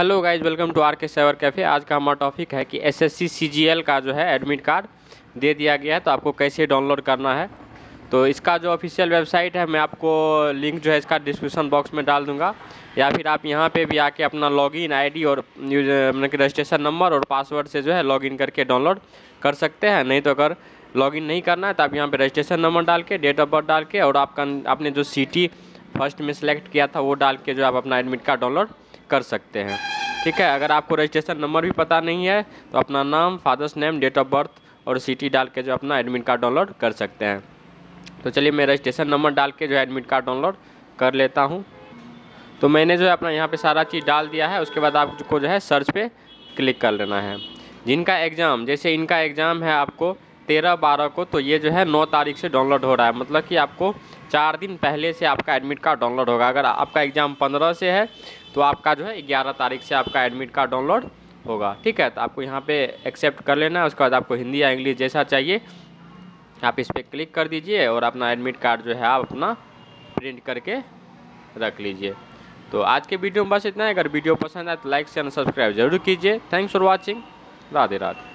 Hello guys welcome to R K saver cafe. आज का हमारा टॉपिक है कि एस एस सी का जो है एडमिट कार्ड दे दिया गया है तो आपको कैसे डाउनलोड करना है। तो इसका जो ऑफिशियल वेबसाइट है, मैं आपको लिंक जो है इसका डिस्क्रिप्शन बॉक्स में डाल दूँगा। या फिर आप यहाँ पे भी आके अपना लॉगिन आईडी और मतलब कि रजिस्ट्रेशन नंबर और पासवर्ड से जो है लॉगिन करके डाउनलोड कर सकते हैं। नहीं तो अगर लॉगिन नहीं करना है तो आप यहाँ पे रजिस्ट्रेशन नंबर डाल के, डेट ऑफ़ बर्थ डाल के और आपका, आपने जो सिटी फ़र्स्ट में सेलेक्ट किया था, वो डाल के जो आप अपना एडमिट कार्ड डाउनलोड कर सकते हैं। ठीक है, अगर आपको रजिस्ट्रेशन नंबर भी पता नहीं है तो अपना नाम father's name date of birth और सिटी डाल के जो अपना एडमिट कार्ड डाउनलोड कर सकते हैं। तो चलिए मैं रजिस्ट्रेशन नंबर डाल के जो है एडमिट कार्ड डाउनलोड कर लेता हूँ। तो मैंने जो है अपना यहाँ पे सारा चीज़ डाल दिया है, उसके बाद आपको जो है सर्च पे क्लिक कर लेना है। जिनका एग्ज़ाम जैसे इनका एग्ज़ाम है आपको तेरह बारह को तो ये जो है नौ तारीख से डाउनलोड हो रहा है। मतलब कि आपको चार दिन पहले से आपका एडमिट कार्ड डाउनलोड होगा। अगर आपका एग्ज़ाम पंद्रह से है तो आपका जो है ग्यारह तारीख से आपका एडमिट कार्ड डाउनलोड होगा। ठीक है तो आपको यहाँ पे एक्सेप्ट कर लेना है। उसके बाद आपको हिंदी या इंग्लिश जैसा चाहिए, आप इस पर क्लिक कर दीजिए और अपना एडमिट कार्ड जो है आप अपना प्रिंट करके रख लीजिए। तो आज के वीडियो में बस इतना है। अगर वीडियो पसंद आए तो लाइक शेयर सब्सक्राइब ज़रूर कीजिए। Thanks for watching Radhe Radhe.